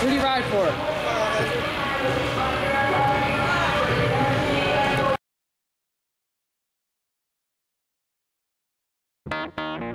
Who do you ride for? What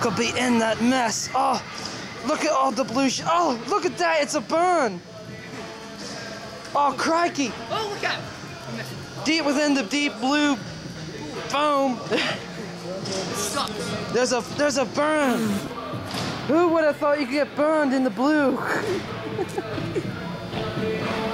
could be in that mess? Oh, look at all the blue. Sh- oh, look at that! It's a Bern. Oh, crikey! Oh, look out! Deep within the deep blue foam, there's a there's a Bern. Who would have thought you could get burned in the blue?